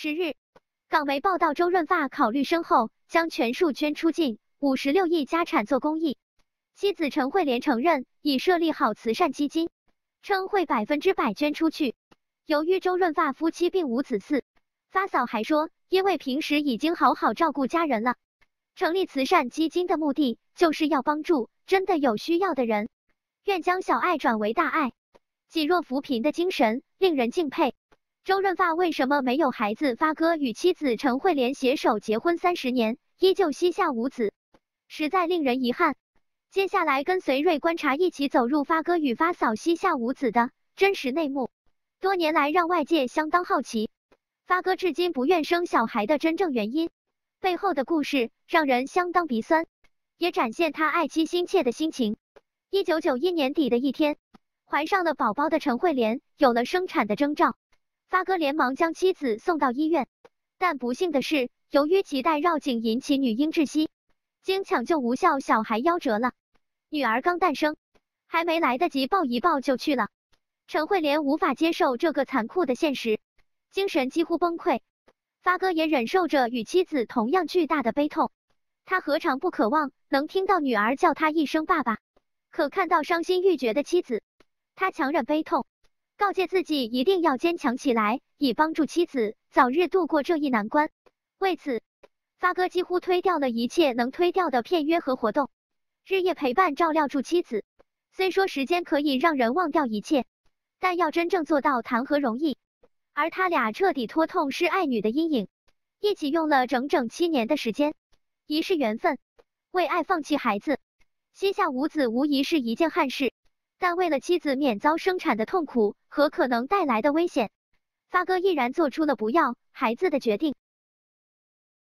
十日，港媒报道，周润发考虑身后，将全数捐出近五十六亿家产做公益。妻子陈慧莲承认已设立好慈善基金，称会百分之百捐出去。由于周润发夫妻并无子嗣，发嫂还说，因为平时已经好好照顾家人了，成立慈善基金的目的就是要帮助真的有需要的人，愿将小爱转为大爱，济弱扶贫的精神令人敬佩。周润发为什么没有孩子？发哥与妻子陈慧莲携手结婚三十年，依旧膝下无子，实在令人遗憾。接下来跟随瑞观察，一起走入发哥与发嫂膝下无子的真实内幕。多年来让外界相当好奇，发哥至今不愿生小孩的真正原因，背后的故事让人相当鼻酸，也展现他爱妻心切的心情。一九九一年底的一天，怀上了宝宝的陈慧莲有了生产的征兆。发哥连忙将妻子送到医院，但不幸的是，由于脐带绕颈引起女婴窒息，经抢救无效，小孩夭折了。女儿刚诞生，还没来得及抱一抱就去了。陈慧莲无法接受这个残酷的现实，精神几乎崩溃。发哥也忍受着与妻子同样巨大的悲痛，他何尝不渴望能听到女儿叫他一声爸爸？可看到伤心欲绝的妻子，他强忍悲痛。告诫自己一定要坚强起来，以帮助妻子早日度过这一难关。为此，发哥几乎推掉了一切能推掉的片约和活动，日夜陪伴照料住妻子。虽说时间可以让人忘掉一切，但要真正做到谈何容易？而他俩彻底脱痛是爱女的阴影，一起用了整整七年的时间，一是缘分，为爱放弃孩子，膝下无子无疑是一件憾事。但为了妻子免遭生产的痛苦和可能带来的危险，发哥毅然做出了不要孩子的决定。